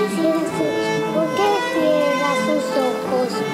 ¿Por qué cierra cierra sus ojos?